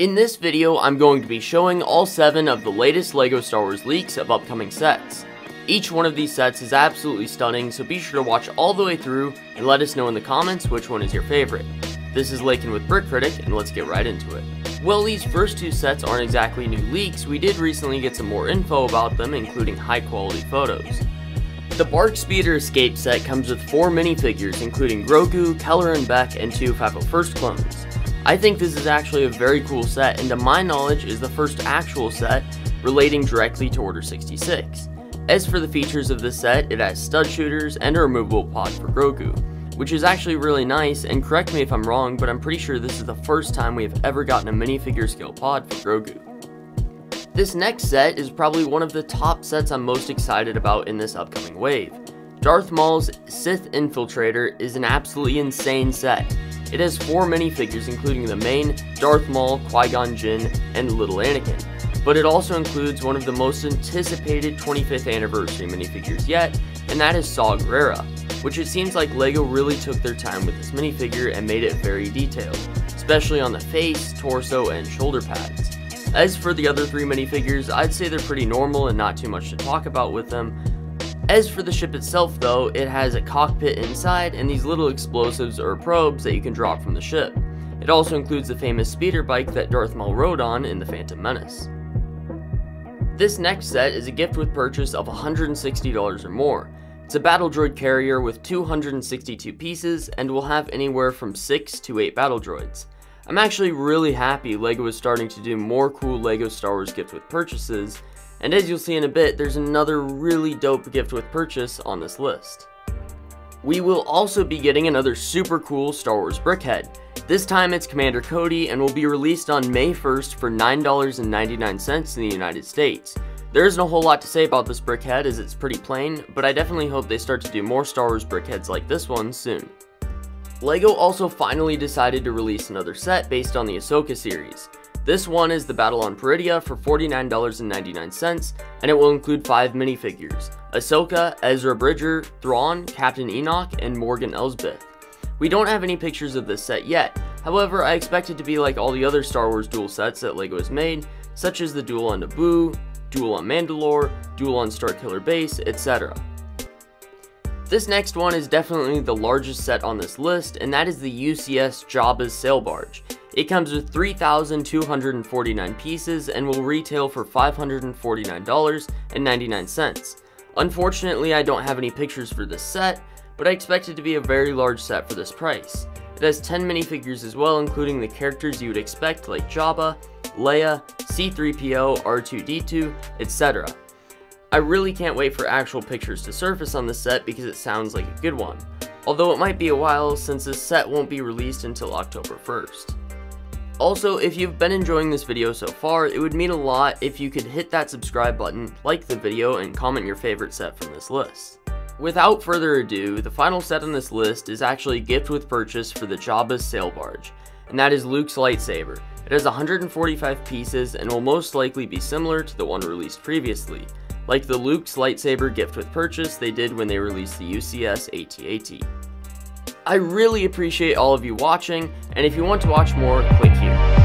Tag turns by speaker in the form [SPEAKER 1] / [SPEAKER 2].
[SPEAKER 1] In this video, I'm going to be showing all 7 of the latest LEGO Star Wars leaks of upcoming sets. Each one of these sets is absolutely stunning, so be sure to watch all the way through and let us know in the comments which one is your favorite. This is Lakin with Brick Critic, and let's get right into it. While these first two sets aren't exactly new leaks, we did recently get some more info about them, including high quality photos. The BARC Speeder Escape set comes with 4 minifigures, including Grogu, Kelleran Beq, and two 501st clones. I think this is actually a very cool set and to my knowledge is the first actual set relating directly to Order 66. As for the features of this set, it has stud shooters and a removable pod for Grogu, which is actually really nice and correct me if I'm wrong but I'm pretty sure this is the first time we have ever gotten a minifigure scale pod for Grogu. This next set is probably one of the top sets I'm most excited about in this upcoming wave. Darth Maul's Sith Infiltrator is an absolutely insane set. It has four minifigures including the main, Darth Maul, Qui-Gon Jinn, and Little Anakin. But it also includes one of the most anticipated 25th anniversary minifigures yet, and that is Saw Gerrera, which it seems like LEGO really took their time with this minifigure and made it very detailed, especially on the face, torso, and shoulder pads. As for the other three minifigures, I'd say they're pretty normal and not too much to talk about with them, as for the ship itself though, it has a cockpit inside and these little explosives or probes that you can drop from the ship. It also includes the famous speeder bike that Darth Maul rode on in The Phantom Menace. This next set is a gift with purchase of $160 or more. It's a battle droid carrier with 262 pieces and will have anywhere from 6 to 8 battle droids. I'm actually really happy LEGO is starting to do more cool LEGO Star Wars gift with purchases, and as you'll see in a bit, there's another really dope gift with purchase on this list. We will also be getting another super cool Star Wars Brickhead. This time it's Commander Cody and will be released on May 1st for $9.99 in the United States. There isn't a whole lot to say about this brickhead as it's pretty plain, but I definitely hope they start to do more Star Wars brickheads like this one soon. LEGO also finally decided to release another set based on the Ahsoka series. This one is the Battle on Peridea for $49.99, and it will include 5 minifigures, Ahsoka, Ezra Bridger, Thrawn, Captain Enoch, and Morgan Elsbeth. We don't have any pictures of this set yet, however I expect it to be like all the other Star Wars duel sets that LEGO has made, such as the Duel on Naboo, Duel on Mandalore, Duel on Starkiller Base, etc. This next one is definitely the largest set on this list, and that is the UCS Jabba's Sail Barge. It comes with 3,249 pieces and will retail for $549.99. Unfortunately, I don't have any pictures for this set, but I expect it to be a very large set for this price. It has 10 minifigures as well, including the characters you would expect like Jabba, Leia, C-3PO, R2-D2, etc. I really can't wait for actual pictures to surface on this set because it sounds like a good one, although it might be a while since this set won't be released until October 1st. Also, if you've been enjoying this video so far, it would mean a lot if you could hit that subscribe button, like the video, and comment your favorite set from this list. Without further ado, the final set on this list is actually gift with purchase for the Jabba's Sail Barge, and that is Luke's lightsaber. It has 145 pieces and will most likely be similar to the one released previously, like the Luke's lightsaber gift with purchase they did when they released the UCS AT-AT. I really appreciate all of you watching, and if you want to watch more, click here.